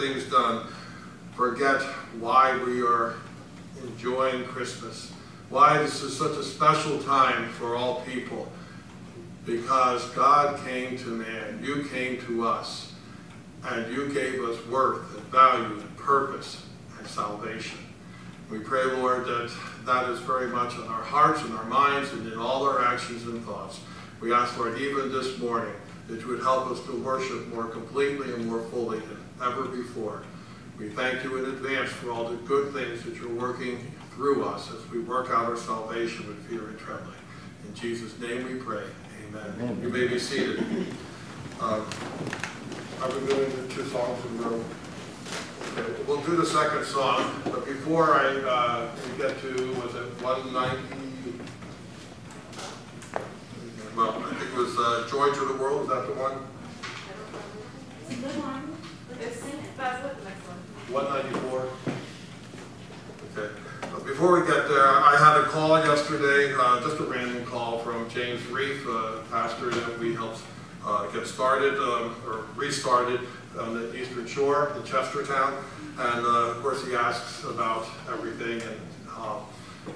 things done, forget why we are enjoying Christmas, why this is such a special time for all people. Because God came to man, you came to us, and you gave us worth and value and purpose and salvation. We pray, Lord, that that is very much in our hearts and our minds and in all our actions and thoughts. We ask, Lord, even this morning, that you would help us to worship more completely and more fully ever before. We thank you in advance for all the good things that you're working through us as we work out our salvation with fear and trembling. In Jesus' name we pray. Amen. Amen. You may be seated. Uh, I've been doing the two songs in a row? Okay, we'll do the second song, but before I uh, get to, was it 190? well, I think it was uh, Joy to the World, is that the one? It's a good one. It's, that's what the next 194? Okay. But before we get there, I had a call yesterday, uh, just a random call from James Reef, a pastor that we helped uh, get started um, or restarted on the Eastern Shore in Chestertown. And uh, of course, he asks about everything and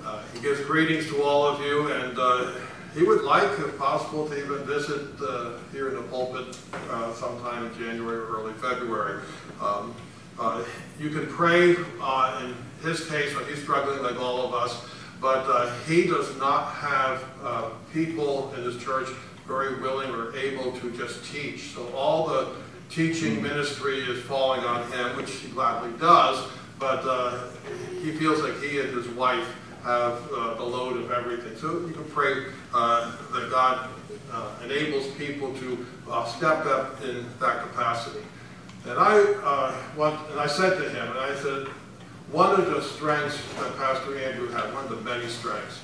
uh, he gives greetings to all of you. And uh, he would like, if possible, to even visit uh, here in the pulpit uh, sometime in January or early February. Um, uh, you can pray uh, in his case when he's struggling like all of us, but uh, he does not have uh, people in his church very willing or able to just teach. So all the teaching ministry is falling on him, which he gladly does, but he feels like he and his wife have uh, the load of everything. So you can pray uh, that God uh, enables people to uh, step up in that capacity. And I uh, want, and I said to him, and I said, one of the strengths that Pastor Andrew had, one of the many strengths,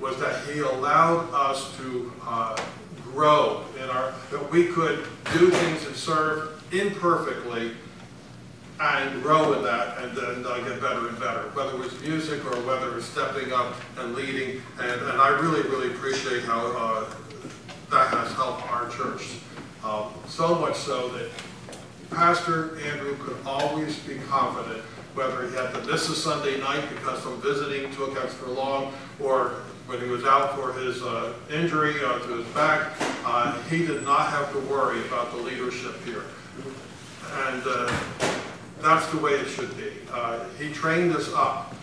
was that he allowed us to uh, grow in our, that we could do things and serve imperfectly and grow in that and then uh, get better and better, whether it's music or whether it's stepping up and leading. And, and I really, really appreciate how uh, that has helped our church. Um, so much so that Pastor Andrew could always be confident whether he had to miss a Sunday night because some visiting took extra long or when he was out for his uh, injury uh, to his back, uh, he did not have to worry about the leadership here. And uh, that's the way it should be. Uh, he trained us up.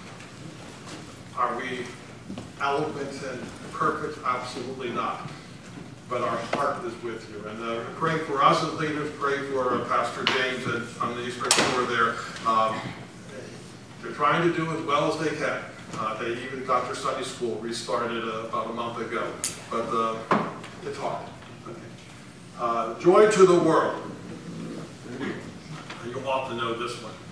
Are we eloquent and perfect? Absolutely not. But our heart is with you. And uh, pray for us as leaders. Pray for uh, Pastor James and, on the Eastern Shore there. Um, they're trying to do as well as they can. Uh, they even got their Sunday school restarted uh, about a month ago. But uh, it's hard. Okay. Joy to the world. You ought to know this one.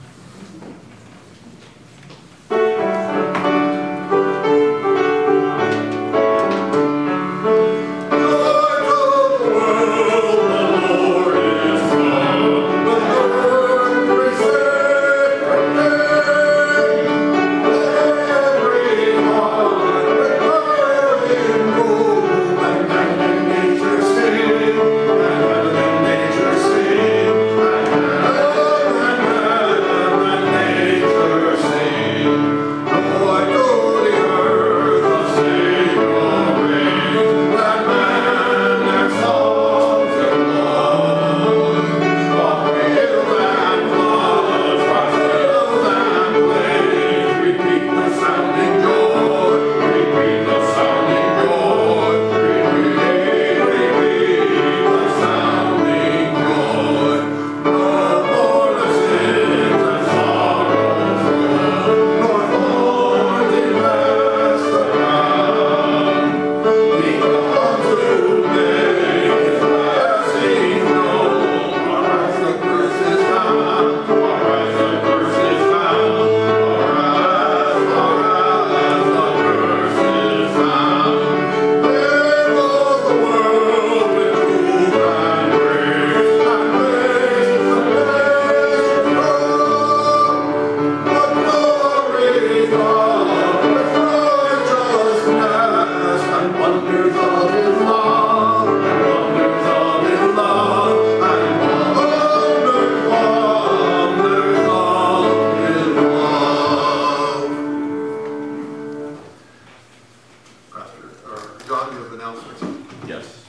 Yes.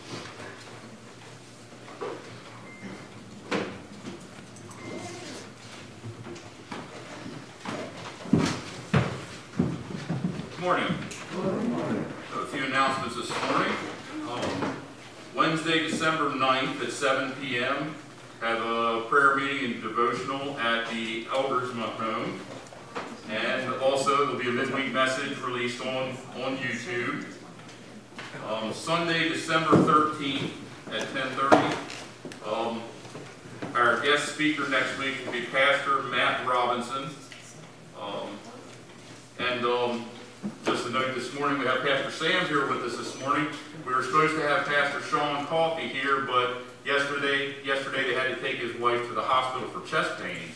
Good morning. Good morning. A few announcements this morning. Um, Wednesday, December 9th at 7 p.m. Have a prayer meeting and devotional at the Elders Home. And also, there'll be a midweek message released on, on YouTube. Um, Sunday, December 13th at 10:30. Um, Our guest speaker next week will be Pastor Matt Robinson. Um, And um, just a note this morning, we have Pastor Sam here with us this morning. We were supposed to have Pastor Sean Coffey here, but yesterday, yesterday they had to take his wife to the hospital for chest pains.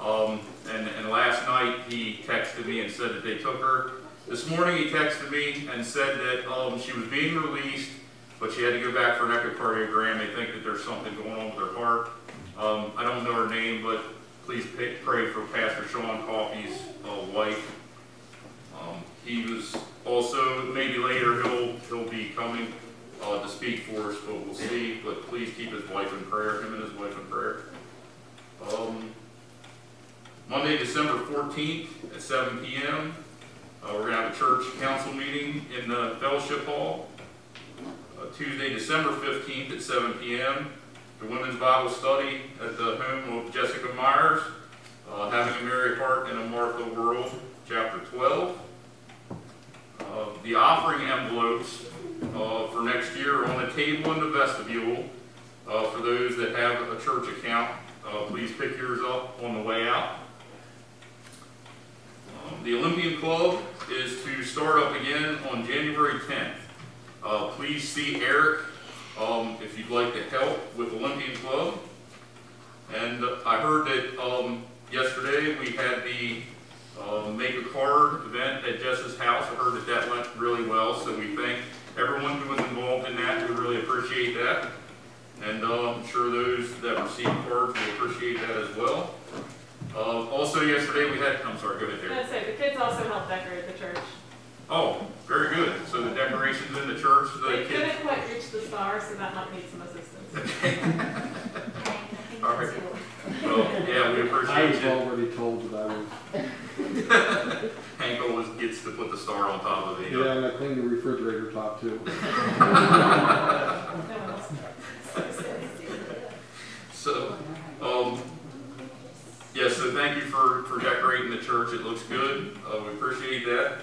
Um, and, and last night he texted me and said that they took her. This morning he texted me and said that um, she was being released, but she had to go back for an echocardiogram. They think that there's something going on with her heart. Um, I don't know her name, but please pay, pray for Pastor Sean Coffey's uh, wife. Um, he was also, maybe later he'll, he'll be coming, uh, to speak for us, but we'll see. But please keep his wife in prayer, him and his wife in prayer. Um, Monday, December fourteenth at seven P M. Uh, we're gonna have a church council meeting in the fellowship hall. Uh, Tuesday, December fifteenth at seven P M. The women's Bible study at the home of Jessica Myers, uh, having a Mary Heart in a Martha World, chapter twelve. Uh, The offering envelopes uh, for next year are on the table in the vestibule. Uh, For those that have a church account, please pick yours up on the way out. The Olympian Club is to start up again on January 10th. Uh, Please see Eric um, if you'd like to help with Olympian Club. And uh, I heard that um, yesterday we had the uh, Make a Card event at Jess's house. I heard that that went really well, so we thank everyone who was involved in that. We really appreciate that. And uh, I'm sure those that received cards will appreciate that as well. Uh, Also, yesterday we had, I'm sorry, go ahead, I was gonna say, the kids also helped decorate the church. Oh, very good. So the decorations in the church, the They kids. couldn't quite reach the star, so that might need some assistance. All right. Well, yeah, we I appreciate was it. already told that I was, Hank always gets to put the star on top of the. uh, yeah, and I cleaned the refrigerator top too. No one. So, um, yeah, so thank you for, for decorating the church, it looks good, uh, we appreciate that.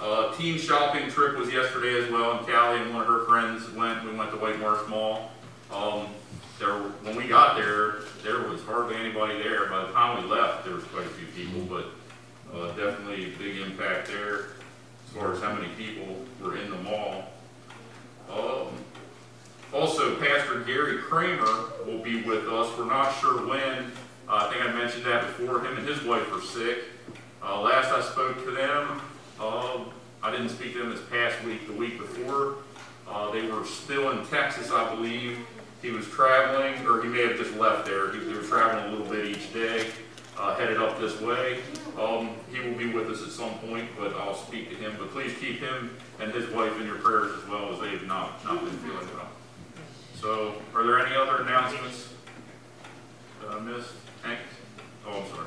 Uh, team shopping trip was yesterday as well, and Callie and one of her friends went, we went to White Marsh Mall. Um, there, when we got there, there was hardly anybody there, by the time we left, there was quite a few people, but, uh, definitely a big impact there as far as how many people were in the mall. Um, also, Pastor Gary Kramer will be with us. We're not sure when. Uh, I think I mentioned that before. Him and his wife were sick. Uh, last I spoke to them, um, I didn't speak to them this past week, the week before. Uh, they were still in Texas, I believe. He was traveling, or he may have just left there. He, they were traveling a little bit each day, uh, headed up this way. Um, he will be with us at some point, but I'll speak to him. But please keep him and his wife in your prayers as well, as they have not, not been feeling well. So, are there any other announcements that I missed? Hank? Oh, I'm sorry.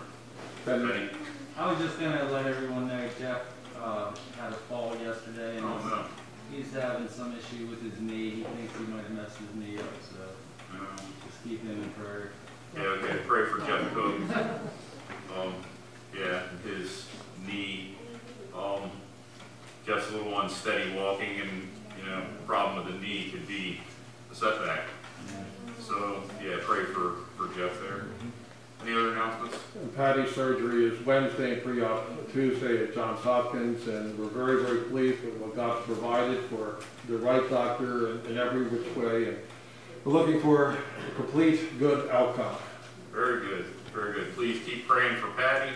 Then, Benny? I was just gonna let everyone know Jeff, uh, had a fall yesterday and Oh, no. he's having some issue with his knee. He thinks he might have messed his knee up, so No. just keep him in prayer. Yeah, okay, pray for Jeff Cook. Um, yeah, his knee, um, Jeff's a little unsteady walking and, you know, problem with the knee could be a setback. So, yeah, pray for, for Jeff there. Any other announcements? Patty's surgery is Wednesday and pre-op Tuesday at Johns Hopkins, and we're very, very pleased with what God's provided for the right doctor in- in every which way, and we're looking for a complete, good outcome. Very good, very good. Please keep praying for Patty.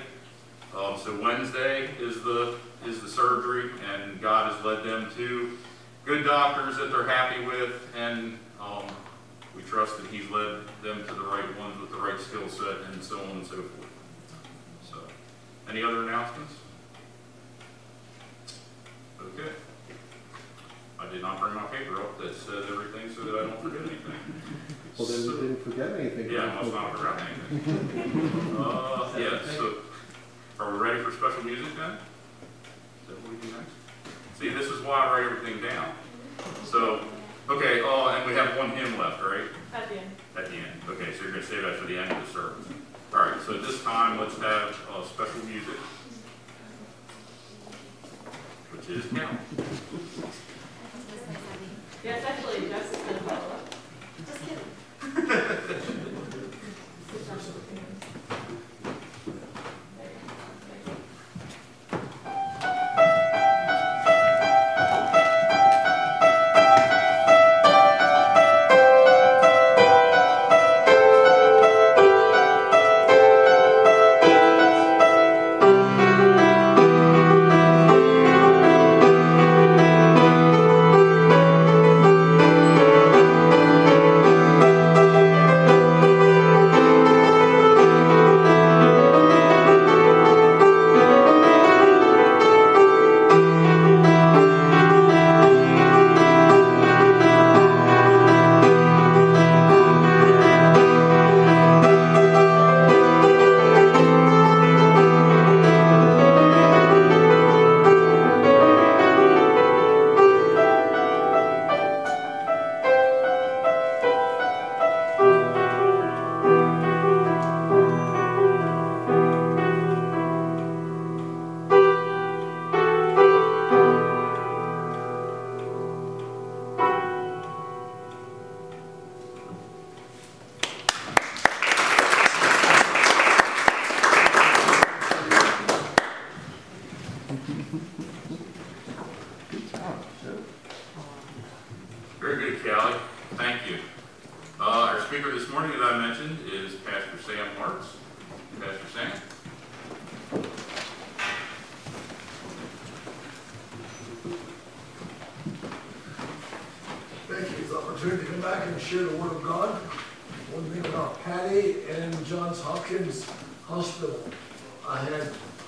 Um, so Wednesday is the, is the surgery, and God has led them to good doctors that they're happy with, and, um, we trust that He's led them to the right ones with the right skill set, and so on and so forth. So, any other announcements? Okay. I did not bring my paper up that says everything so that I don't forget anything. Well, then So- you didn't forget anything. yeah, I must not have forgotten anything. Uh, yeah, so, are we ready for special music then? Is that what we do next? See, this is why I write everything down. So, okay, oh, and we have one hymn left, right? At the end. At the end. Okay, so you're gonna save that for the end of the service. All right, so at this time, let's have, uh, special music. Which is count. Yes, actually, Justice gonna follow up. Just kidding.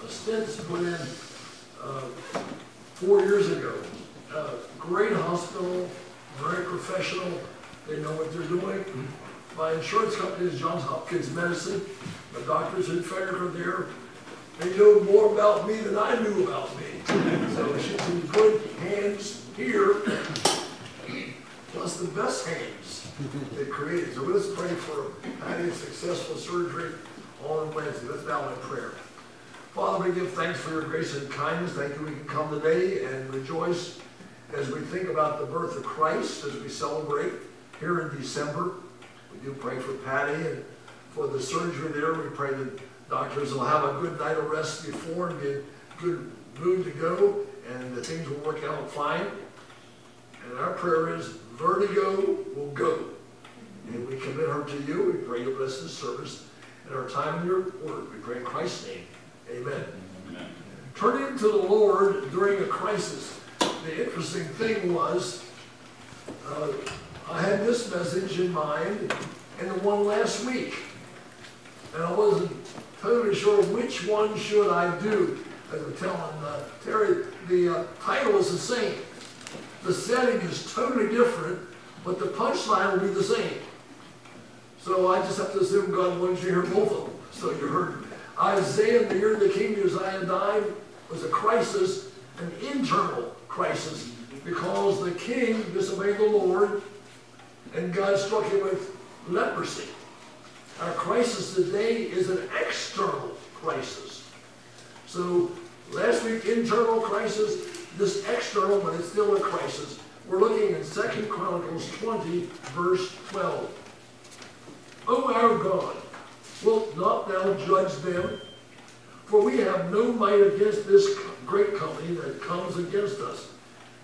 a stent put in uh, four years ago. Uh, Great hospital, very professional, they know what they're doing. My insurance company is Johns Hopkins Medicine. The doctors in Frederick are there. They know more about me than I knew about me. So she's in good hands here plus the best hands they created. So let's pray for Patty's successful surgery on Wednesday. Let's bow in prayer. Father, we give thanks for your grace and kindness. Thank you we can come today and rejoice as we think about the birth of Christ, as we celebrate here in December. We do pray for Patty and for the surgery there. We pray that doctors will have a good night of rest before and in good mood to go and the things will work out fine. And our prayer is vertigo will go. And we commit her to you. We pray you bless this service and our time in your word. We pray in Christ's name. Amen. Amen. Turning to the Lord during a crisis. The interesting thing was, uh, I had this message in mind and the one last week. And I wasn't totally sure which one should I do. As I'm telling uh, Terry, the uh, title is the same. The setting is totally different, but the punchline will be the same. So I just have to assume God wants you to hear both of them. So you heard Isaiah, the year the king Uzziah died, was a crisis, an internal crisis, because the king disobeyed the Lord, and God struck him with leprosy. Our crisis today is an external crisis. So last week, internal crisis, this external, but it's still a crisis. We're looking in Second Chronicles 20, verse 12. O our God, wilt not thou judge them? For we have no might against this great company that comes against us.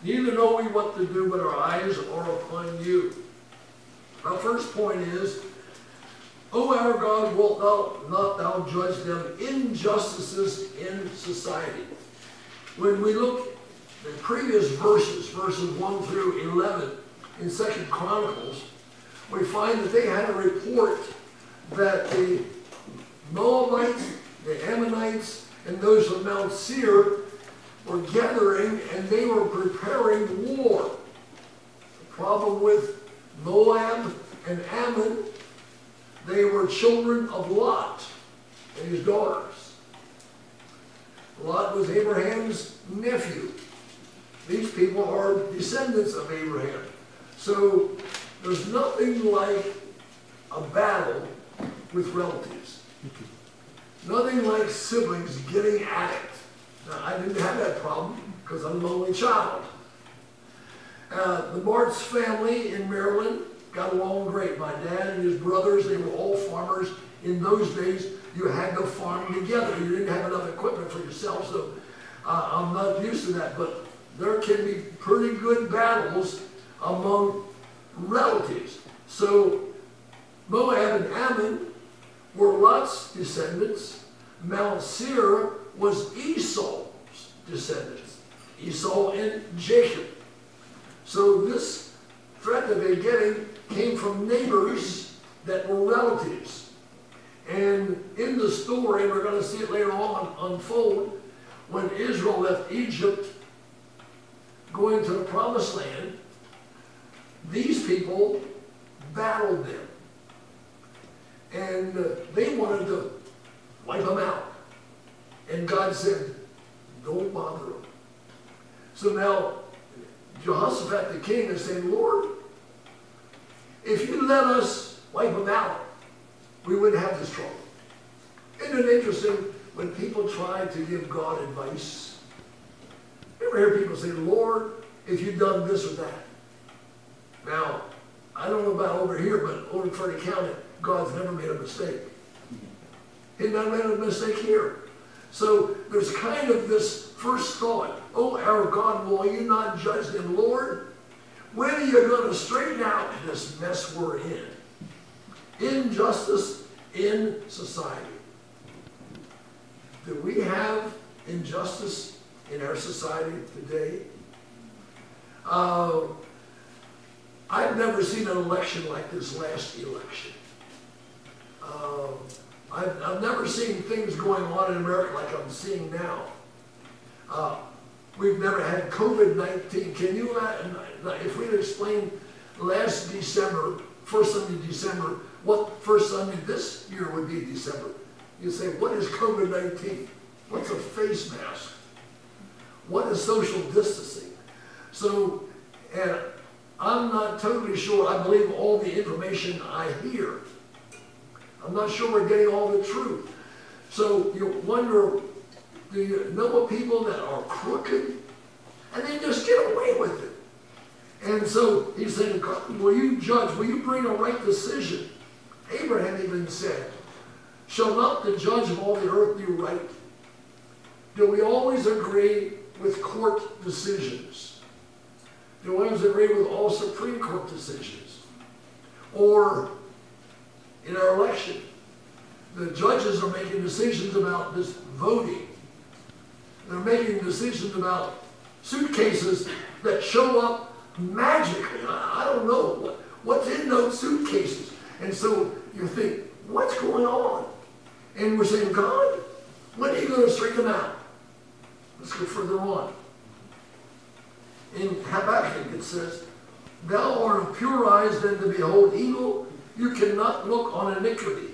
Neither know we what to do, but our eyes are upon you. Our first point is, O our God, wilt thou not thou judge them injustices in society? When we look the previous verses, verses 1 through 11 in Second Chronicles, we find that they had a report that the Moabites, the Ammonites, and those of Mount Seir were gathering and they were preparing war. The problem with Moab and Ammon, they were children of Lot and his daughters. Lot was Abraham's nephew. These people are descendants of Abraham. So there's nothing like a battle with relatives. Nothing like siblings getting at it. Now, I didn't have that problem because I'm an only child. Uh, the Martz family in Maryland got along great. My dad and his brothers, they were all farmers. In those days, you had to farm together. You didn't have enough equipment for yourself, so uh, I'm not used to that. But there can be pretty good battles among relatives. So Moab and Ammon were Lot's descendants. Mount was Esau's descendants. Esau and Jacob. So this threat that they're getting came from neighbors that were relatives. And in the story, we're going to see it later on unfold, when Israel left Egypt going to the promised land, these people battled them. And uh, they wanted to wipe them out. And God said, don't bother them. So now, Jehoshaphat the king is saying, Lord, if you let us wipe them out, we wouldn't have this trouble. Isn't it interesting when people try to give God advice? You ever hear people say, Lord, if you'd done this or that? Now, I don't know about over here, but over in Frederick County, God's never made a mistake. He never made a mistake here. So there's kind of this first thought, oh, our God, will you not judge them, Lord? When are you going to straighten out this mess we're in? Injustice in society. Do we have injustice in our society today? Uh, I've never seen an election like this last election. Uh, I've, I've never seen things going on in America like I'm seeing now. Uh, we've never had COVID-19. Can you, uh, if we'd explain last December, first Sunday December, what first Sunday this year would be December? You say, what is COVID-19? What's a face mask? What is social distancing? So, and I'm not totally sure I believe all the information I hear. I'm not sure we're getting all the truth. So you wonder, do you know of people that are crooked? And they just get away with it. And so he's saying, will you judge? Will you bring a right decision? Abraham even said, Shall not the judge of all the earth do right? Do we always agree with court decisions? Do we always agree with all Supreme Court decisions? Or in our election, the judges are making decisions about this voting. They're making decisions about suitcases that show up magically. I, don't know what, what's in those suitcases. And so you think, what's going on? And we're saying, God, when are you going to straighten them out? Let's go further on. In Habakkuk it says, Thou art of eyes than to behold evil, you cannot look on iniquity.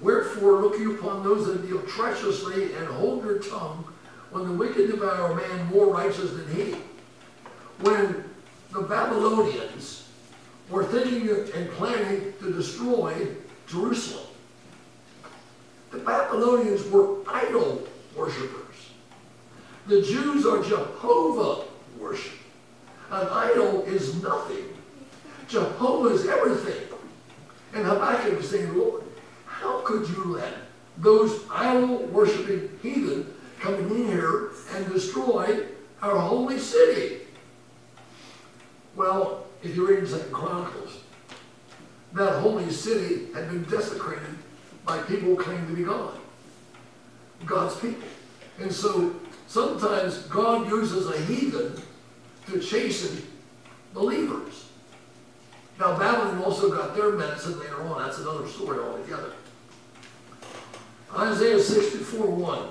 Wherefore look you upon those that deal treacherously and hold your tongue when the wicked devour a man more righteous than he. When the Babylonians were thinking and planning to destroy Jerusalem, the Babylonians were idol worshippers. The Jews are Jehovah worship. An idol is nothing. Jehovah is everything. And Habakkuk is saying, Lord, how could you let those idol worshiping heathen come in here and destroy our holy city? Well, if you read in Second Chronicles, that holy city had been desecrated by people who claimed to be God, God's people. And so sometimes God uses a heathen to chasten believers. Now Babylon also got their medicine later on. That's another story altogether. Isaiah 64, 1.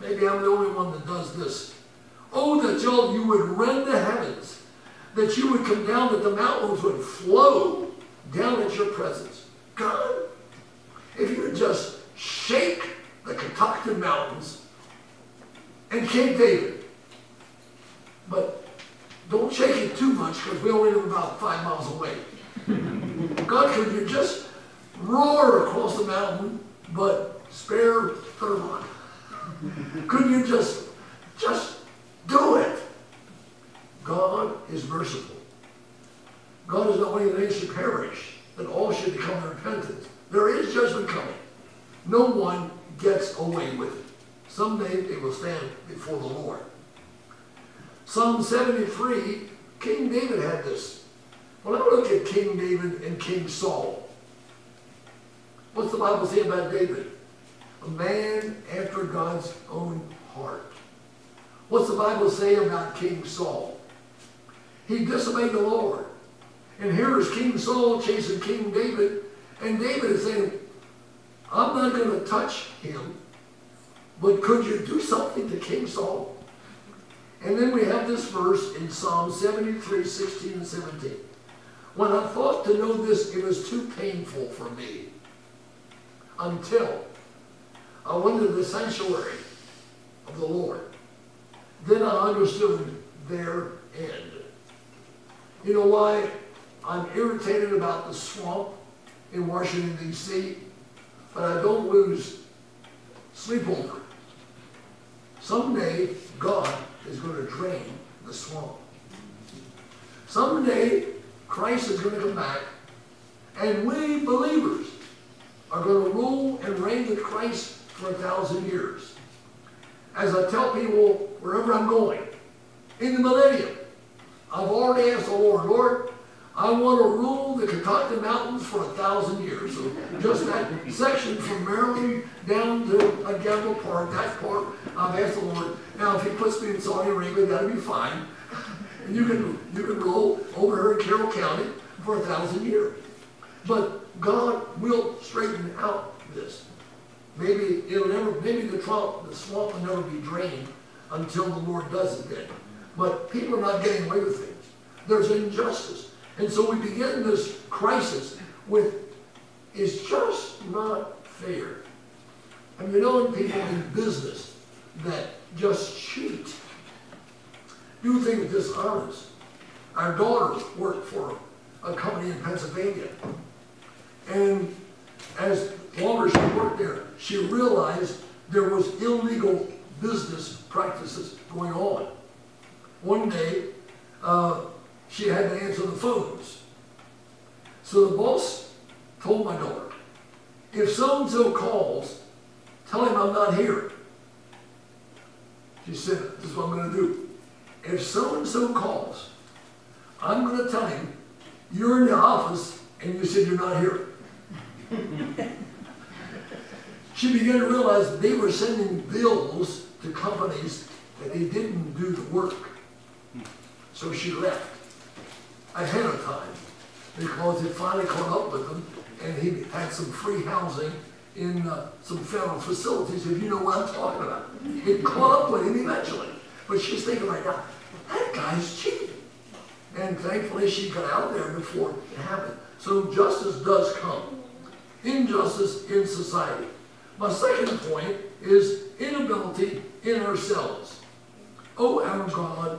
Maybe I'm the only one that does this. Oh, that you would rend the heavens, that you would come down, that the mountains would flow down at your presence. God, if you would just shake the Catoctin Mountains and Camp David. But don't shake it too much because we only live about five miles away. God, could you just roar across the mountain, but spare Thurmont? Could you just, just do it? God is merciful. God is not willing that any should perish, that all should become to repentance. There is judgment coming. No one gets away with it. Someday they will stand before the Lord. Psalm 73, King David had this. When I look at King David and King Saul, what's the Bible say about David? A man after God's own heart. What's the Bible say about King Saul? He disobeyed the Lord. And here is King Saul chasing King David, and David is saying, I'm not going to touch him, but could you do something to King Saul? And then we have this verse in Psalm 73, 16 and 17. When I thought to know this, it was too painful for me. Until I went to the sanctuary of the Lord. Then I understood their end. You know why I'm irritated about the swamp in Washington, D.C., but I don't lose sleep over it. Someday, God is going to drain the swamp. Someday, Christ is going to come back, and we believers are going to rule and reign with Christ for a thousand years. As I tell people wherever I'm going, in the millennium, I've already asked the Lord, Lord, I want to rule the Catoctin Mountains for a thousand years. So just that section from Maryland down to Gambrill Park, that part, I've asked the Lord. Now, if He puts me in Saudi Arabia, that'll be fine. And you can you can rule over here in Carroll County for a thousand years. But God will straighten out this. Maybe it'll never. Maybe the swamp the swamp will never be drained until the Lord does it then. But people are not getting away with things. There's injustice. And so we begin this crisis with, it's just not fair. And you know, people in business that just cheat, do things dishonest. Our daughter worked for a company in Pennsylvania. And as longer she worked there, she realized there was illegal business practices going on. One day, uh, she had to answer the phones. So the boss told my daughter, if so-and-so calls, tell him I'm not here. She said, this is what I'm going to do. If so-and-so calls, I'm going to tell him you're in the office and you said you're not here. she began to realize they were sending bills to companies that they didn't do the work. So she left ahead of time because it finally caught up with him and he had some free housing in uh, some federal facilities, if you know what I'm talking about. It caught up with him eventually. But she's thinking right now, that guy's cheating. And thankfully she got out there before it happened. So justice does come. Injustice in society. My second point is inability in ourselves. Oh, our God,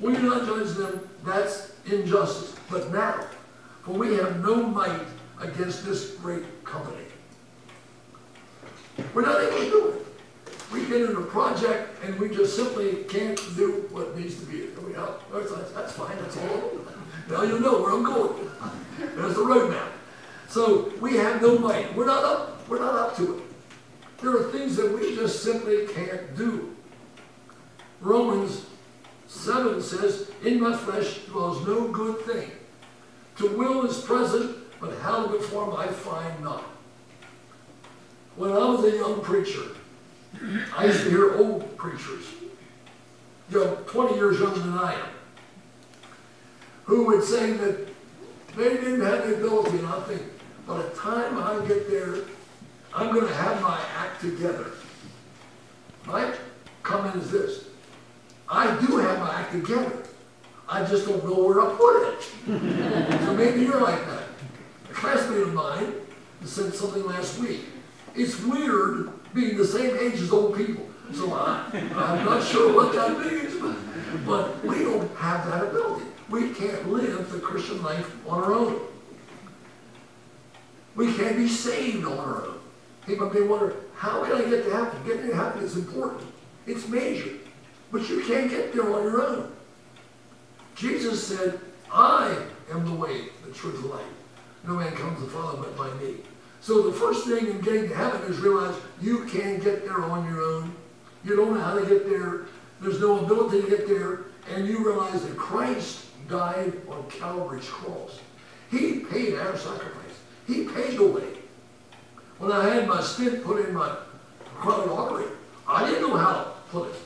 will you not judge them? That's injustice. But now, for we have no might against this great company. We're not able to do it. We get in a project and we just simply can't do what needs to be. We, oh, that's, fine, that's all. Now you know where I'm going. There's the roadmap. So we have no might. We're not up. We're not up to it. There are things that we just simply can't do. Romans 7 says, In my flesh dwells no good thing. To will is present, but how to perform I find not. When I was a young preacher, I used to hear old preachers, you know, 20 years younger than I am, who would say that they didn't have the ability, and I think, by the time I get there, I'm going to have my act together. My comment is this. I do have my act together. I just don't know where I put it. so maybe you're like that. A classmate of mine said something last week. It's weird being the same age as old people. So I, I'm not sure what that means, but, but we don't have that ability. We can't live the Christian life on our own. We can't be saved on our own. People may wonder, how can I get to heaven? Getting to heaven is important. It's major. But you can't get there on your own. Jesus said, I am the way, the truth, and the life. No man comes to the Father but by me. So the first thing in getting to heaven is realize you can't get there on your own. You don't know how to get there. There's no ability to get there. And you realize that Christ died on Calvary's cross. He paid our sacrifice. He paid the way. When I had my stent put in my carotid artery, I didn't know how to put it.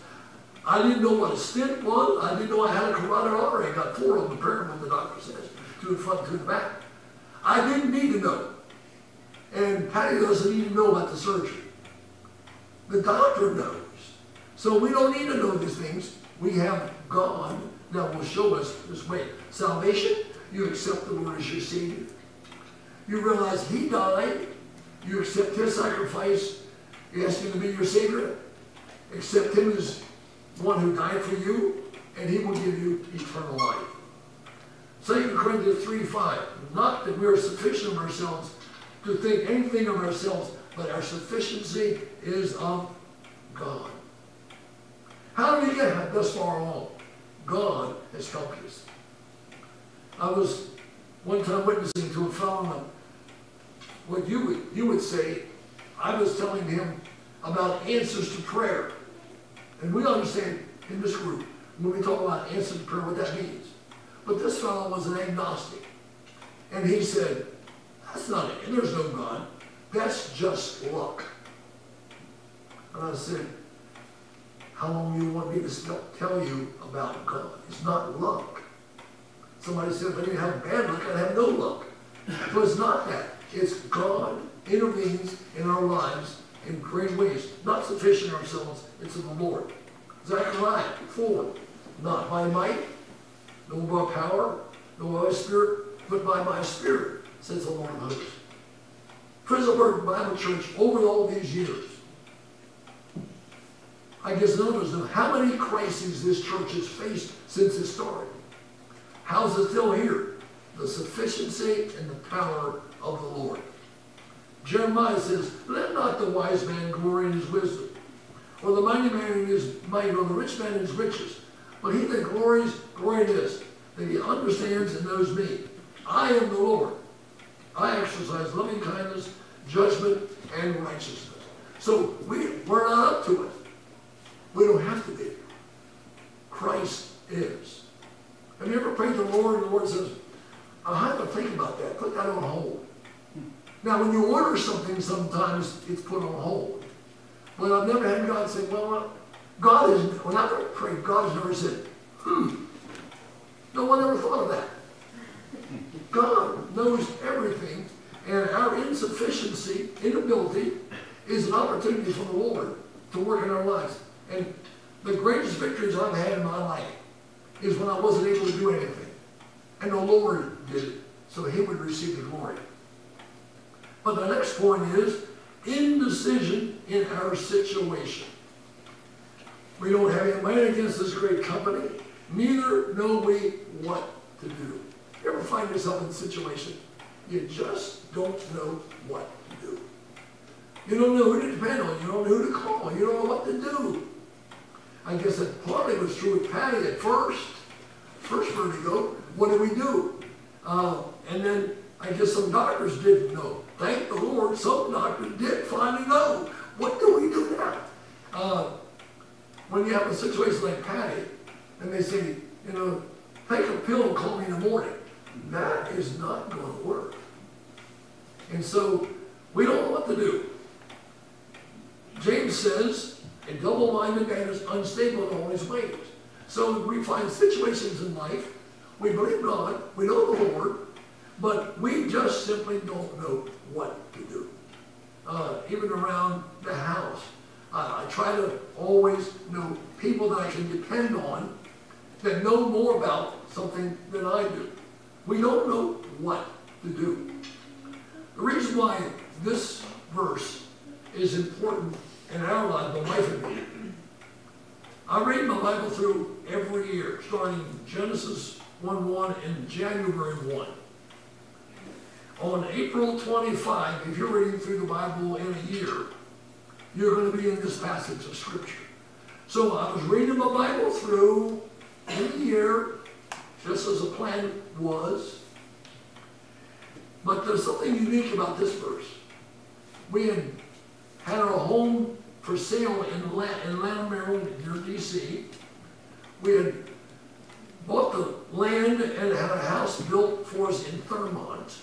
I didn't know what a stent was. I didn't know I had a carotid artery. I got four of them, apparently, the doctor says, to the front, to the back. I didn't need to know. And Patty doesn't even know about the surgery. The doctor knows. So we don't need to know these things. We have God that will show us this way. Salvation, you accept the Lord as your Savior. You realize He died. You accept His sacrifice. You ask Him to be your Savior. Accept Him as one who died for you, and He will give you eternal life. 2 Corinthians 3 5. Not that we are sufficient of ourselves to think anything of ourselves, but our sufficiency is of God. How did we get thus far along? God has helped us. I was one time witnessing to a fellow, what you would, you would say, I was telling him about answers to prayer. And we understand in this group, when we talk about answers to prayer, what that means. But this fellow was an agnostic. And he said, that's not it. There's no God. That's just luck. And I said, how long you want me to tell you about God? It's not luck. Somebody said, I didn't have bad luck, I'd have no luck. But it's not that. It's God intervenes in our lives in great ways. Not sufficient ourselves, it's in the Lord. Zechariah 4, not by might, no by power, no by spirit, but by my spirit, says the Lord of hosts. Frizzellburg Bible Church, over all these years, I guess none of how many crises this church has faced since it started. How's it still here? The sufficiency and the power of the Lord. Jeremiah says, Let not the wise man glory in his wisdom, or the mighty man in his might, or the rich man in his riches. But he that glories, glory in this, that he understands and knows me. I am the Lord. I exercise loving kindness, judgment, and righteousness. So we, we're not up to it. We don't have to be. Christ is. Have you ever prayed to the Lord and the Lord says, I'll have to think about that. Put that on hold. Now, when you order something, sometimes it's put on hold. But I've never had God say, well, God is, when I pray, God has never said, hmm. No one ever thought of that. God knows everything, and our insufficiency, inability, is an opportunity for the Lord to work in our lives. And the greatest victories I've had in my life is when I wasn't able to do anything. And the Lord did it, so he would receive the glory. But the next point is indecision in our situation. We don't have any money against this great company, neither know we what to do. You ever find yourself in a situation you just don't know what to do? You don't know who to depend on. You don't know who to call. You don't know what to do. I guess that partly was true with Patty at first. First vertigo, what do we do? Uh, and then I guess some doctors didn't know. Thank the Lord, some doctors did finally know. What do we do now? Uh, when you have a situation like Patty, and they say, you know, take a pill and call me in the morning. That is not going to work. And so we don't know what to do. James says, a double-minded man is unstable in all his ways. So we find situations in life, we believe God, we know the Lord, but we just simply don't know what to do. Uh, even around the house, I try to always know people that I can depend on that know more about something than I do. We don't know what to do. The reason why this verse is important in our life, my wife and me. I read my Bible through every year, starting Genesis 1-1 and January 1. On April 25, if you're reading through the Bible in a year, you're going to be in this passage of Scripture. So I was reading my Bible through in a year, just as the plan was. But there's something unique about this verse. We had had our home for sale in Atlanta, Maryland, near DC. We had bought the land and had a house built for us in Thurmont.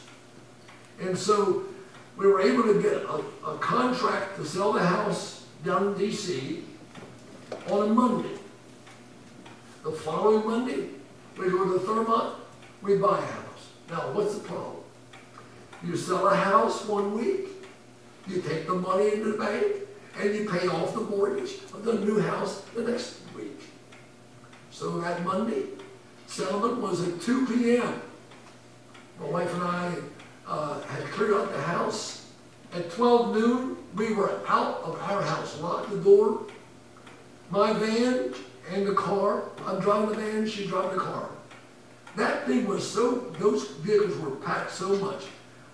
And so we were able to get a, a contract to sell the house down in DC on a Monday. The following Monday, we go to Thurmont, we buy a house. Now, what's the problem? You sell a house one week, you take the money into the bank, and you pay off the mortgage of the new house the next week. So that Monday, settlement was at two P M. My wife and I uh, had cleared out the house. At twelve noon, we were out of our house, locked the door. My van and the car, I'm driving the van, she's driving the car. That thing was so, those vehicles were packed so much,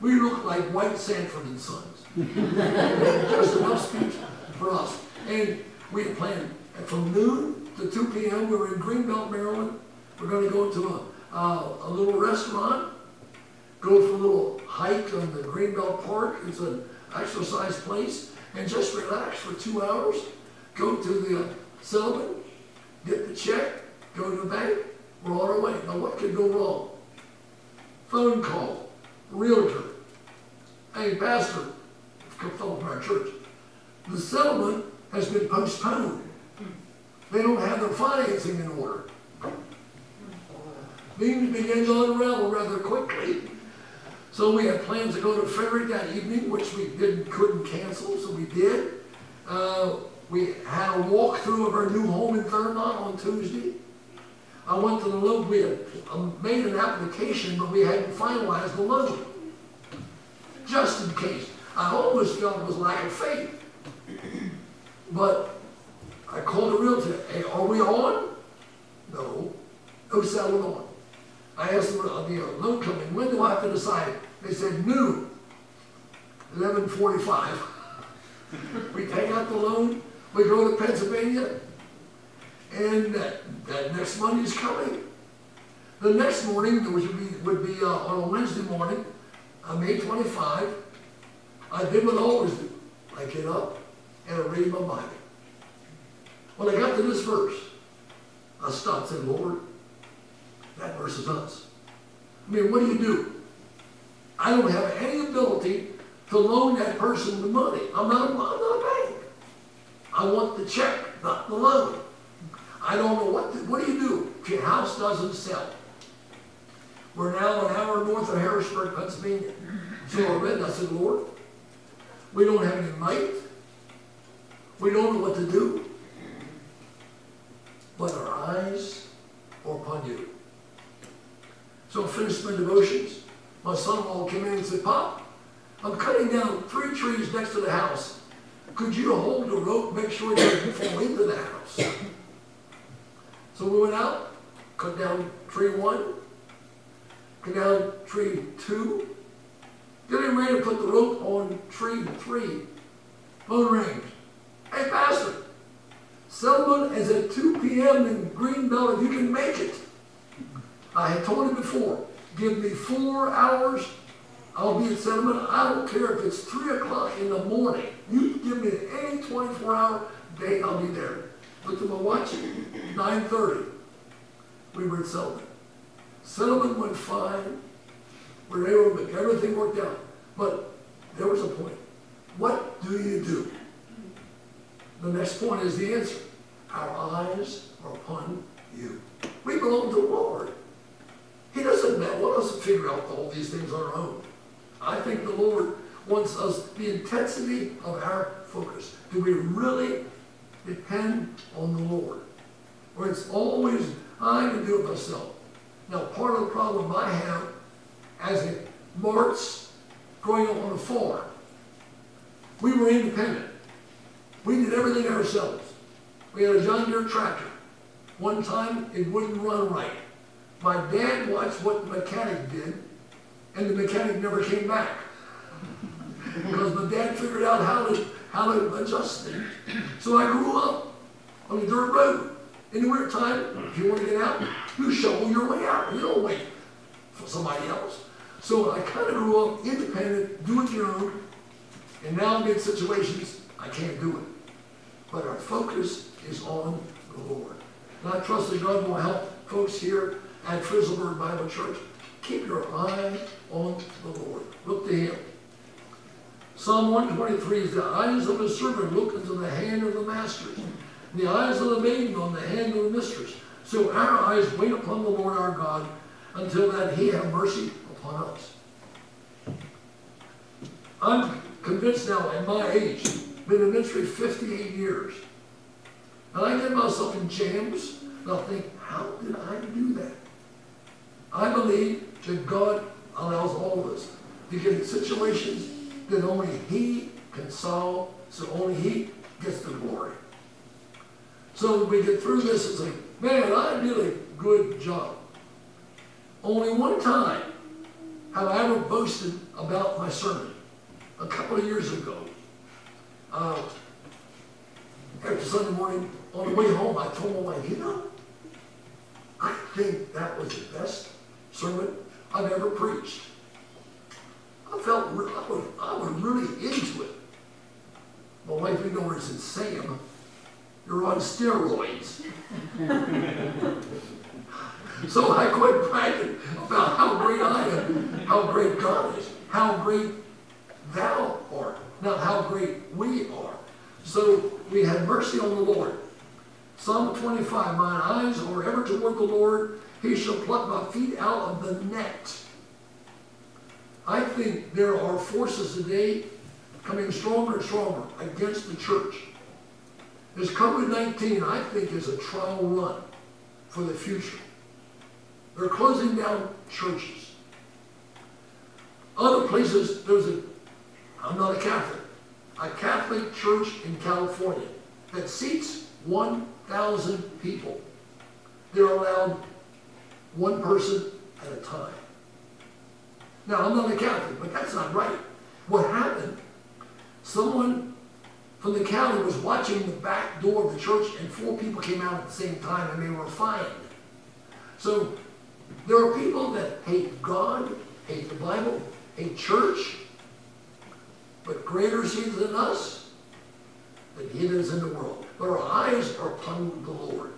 we looked like White Sanford and Sons. Just enough speech for us. And we had planned, from noon to two P M, we were in Greenbelt, Maryland. We're gonna go to a, uh, a little restaurant, go for a little hike on the Greenbelt Park, it's an exercise place, and just relax for two hours, go to the uh, settlement, get the check, go to the bank, we're on our way. Now what could go wrong? Phone call, realtor, hey, pastor, come from our church, the settlement has been postponed. They don't have their financing in order. Things began to unravel rather quickly. So we had plans to go to Frederick that evening, which we didn't, couldn't cancel, so we did. Uh, we had a walkthrough of our new home in Thurmont on Tuesday. I went to the loan, we had made an application, but we hadn't finalized the loan. Just in case. I almost felt it was lack of faith. But I called the realtor, hey, are we on? No, no settlement on. I asked them, uh, the loan company, when do I have to decide? They said noon, eleven forty-five. We take out the loan, we go to Pennsylvania, and that, that next Monday's coming. The next morning, which would be, would be uh, on a Wednesday morning, on May twenty-five, I did what I always do. I get up and I read my Bible. When I got to this verse, I stopped and said, Lord, that verse is us. I mean, what do you do? I don't have any ability to loan that person the money. I'm not, I'm not a. I want the check, not the loan. I don't know what, to, what do you do your house doesn't sell? We're now an hour north of Harrisburg, Pennsylvania. So I read, and I said, Lord, we don't have any might. We don't know what to do. But our eyes are upon you. So I finished my devotions. My son-in-law came in and said, Pop, I'm cutting down three trees next to the house. Could you hold the rope, make sure it doesn't fall into the house? So we went out, cut down tree one, cut down tree two, getting ready to put the rope on tree three. Phone rings. Hey, Pastor, settlement is at 2 p.m. in Greenbelt if you can make it. I had told him before, give me four hours, I'll be at settlement. I don't care if it's 3 o'clock in the morning. You give me any 24 hour date, I'll be there. Looked at my watch, 9.30. We were in settlement. Settlement went fine. We were able to make everything worked out. But there was a point. What do you do? The next point is the answer. Our eyes are upon you. We belong to the Lord. He doesn't want us to figure out all these things on our own. I think the Lord wants us, the intensity of our focus. Do we really depend on the Lord? Or it's always, I can do it myself. Now, part of the problem I have as a Marx growing up on a farm, we were independent. We did everything ourselves. We had a John Deere tractor. One time, it wouldn't run right. My dad watched what the mechanic did, and the mechanic never came back. Because my dad figured out how to, how to adjust things. So I grew up on the dirt road. In the winter time, if you want to get out, you shovel your way out. You don't wait for somebody else. So I kind of grew up independent, doing your own, and now I'm in situations I can't do it. But our focus is on the Lord. And I trust that God will help folks here at Frizzellburg Bible Church. Keep your eye on the Lord. Look to Him. Psalm 123 is the eyes of the servant look into the hand of the master, and the eyes of the maiden on the hand of the mistress. So our eyes wait upon the Lord our God until that He have mercy upon us. I'm convinced now at my age, been in ministry 58 years, and I get myself in jams, and I'll think, how did I do that? I believe that God allows all of us to get in situations that only He can solve, so only He gets the glory. So we get through this, it's like, man, I did a good job. Only one time have I ever boasted about my sermon. A couple of years ago, uh, after Sunday morning, on the way home, I told my wife, you know, I think that was the best sermon I've ever preached. I felt, re- I was, I was really into it. My wife, know, said, Sam, you're on steroids. so I quit bragging about how great I am, how great God is, how great thou art, not how great we are. So we had mercy on the Lord. Psalm 25, mine eyes are ever toward the Lord, he shall pluck my feet out of the net. I think there are forces today coming stronger and stronger against the church. This COVID-19, I think, is a trial run for the future. They're closing down churches. Other places, there's a, I'm not a Catholic, a Catholic church in California that seats 1,000 people. They're allowed one person at a time. Now, I'm not a Catholic, but that's not right. What happened, someone from the county was watching the back door of the church and four people came out at the same time and they were fined. So there are people that hate God, hate the Bible, hate church, but greater is he than us than he that is in the world. But our eyes are upon the Lord.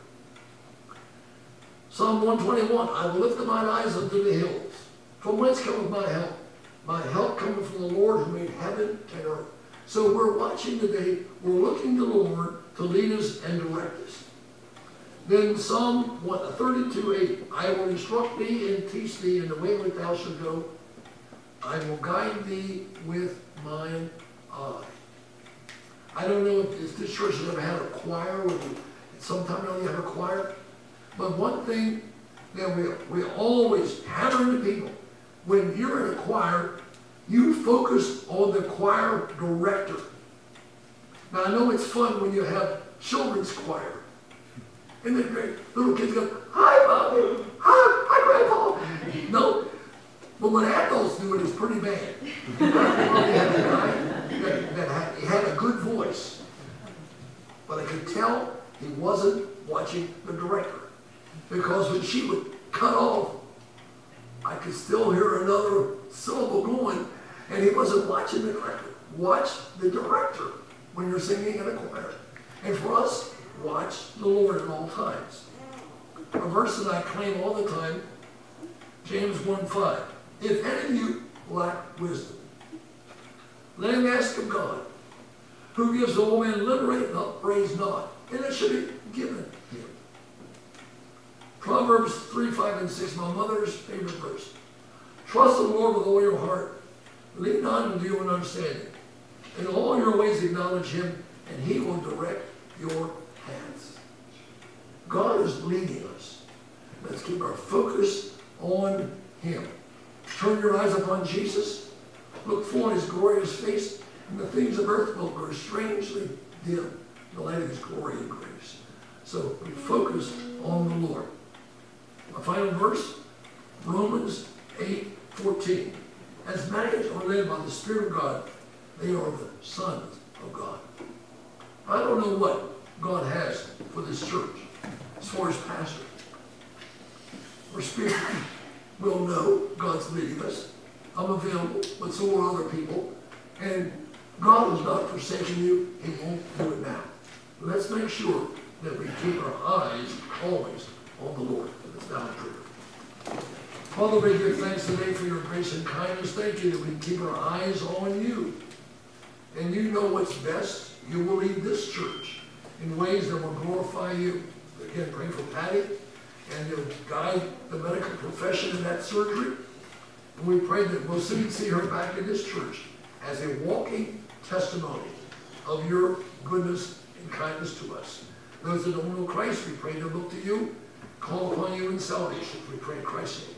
Psalm 121, I will lift up mine eyes unto the hills. From whence cometh my help? My help cometh from the Lord who made heaven and earth. So we're watching today, we're looking to the Lord to lead us and direct us. Then Psalm 32, 8, I will instruct thee and teach thee in the way which thou shalt go. I will guide thee with mine eye. I don't know if this church has ever had a choir, or sometime or other have a choir, but one thing that we, we always hammer into people, when you're in a choir, you focus on the choir director. Now I know it's fun when you have children's choir. And the great little kids go, hi Bobby, hi, hi Grandpa. No, but when adults do it, it's pretty bad. He had a good voice, but I could tell he wasn't watching the director. Because when she would cut off, I could still hear another syllable going, and he wasn't watching the director. Watch the director when you're singing in a choir. And for us, watch the Lord at all times. A verse that I claim all the time, James 1.5. If any of you lack wisdom, let him ask of God, who gives all men liberate and upbraids not, and it should be given. Proverbs 3, 5, and 6, my mother's favorite verse. Trust the Lord with all your heart. Lean not into your own understanding. In all your ways acknowledge him, and he will direct your paths. God is leading us. Let's keep our focus on him. Turn your eyes upon Jesus. Look full on his glorious face, and the things of earth will grow strangely dim in the light of his glory and grace. So we focus on the Lord. My final verse, Romans 8, 14. As many as are led by the Spirit of God, they are the sons of God. I don't know what God has for this church as far as pastor. Or spirit will know God's leading us. I'm available, but so are other people. And God has not forsaken you. He won't do it now. Let's make sure that we keep our eyes always on the Lord. Now true. Father, we give thanks today for your grace and kindness. Thank you that we keep our eyes on you. And you know what's best. You will lead this church in ways that will glorify you. Again, pray for Patty, and you'll guide the medical profession in that surgery. And we pray that we'll soon see her back in this church as a walking testimony of your goodness and kindness to us. Those that don't know Christ, we pray to look to you, call upon you in salvation. We pray in Christ's name.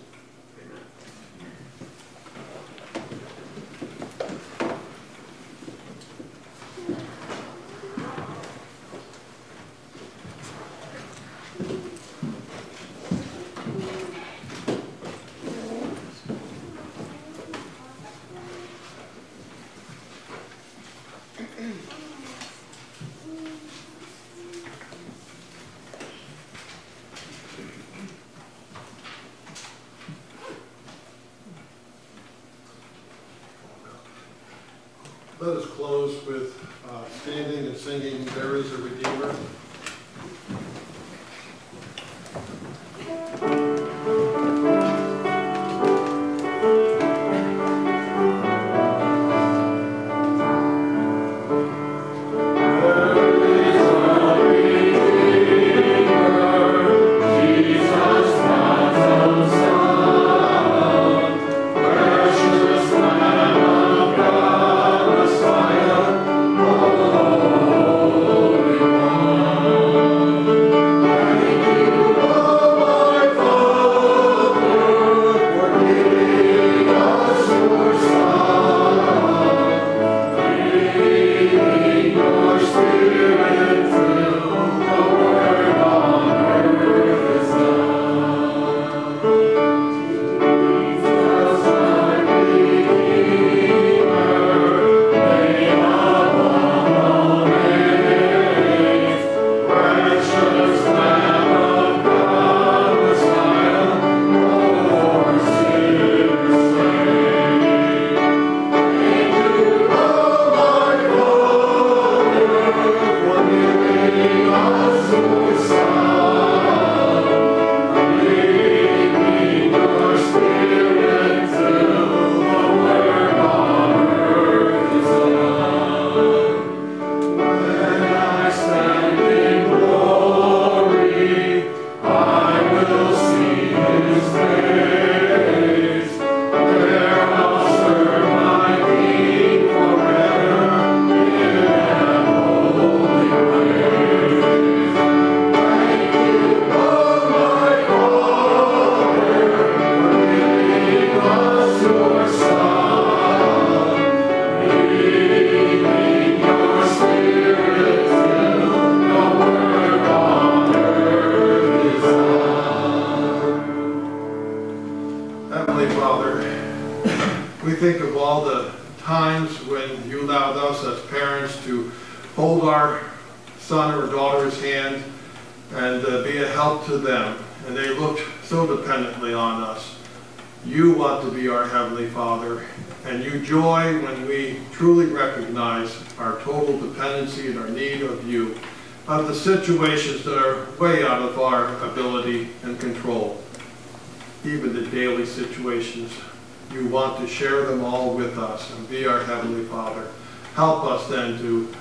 To share them all with us and be our Heavenly Father. Help us then to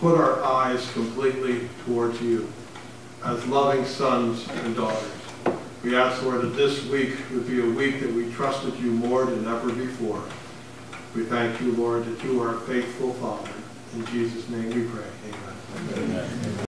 put our eyes completely towards you as loving sons and daughters. We ask, Lord, that this week would be a week that we trusted you more than ever before. We thank you, Lord, that you are a faithful Father. In Jesus' name we pray. Amen. Amen.